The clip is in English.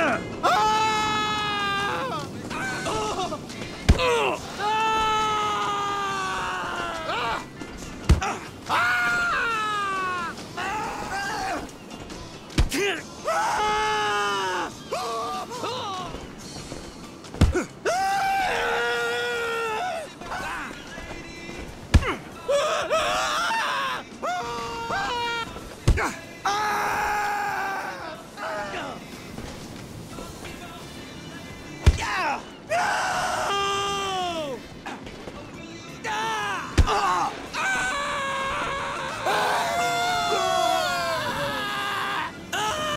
Yeah!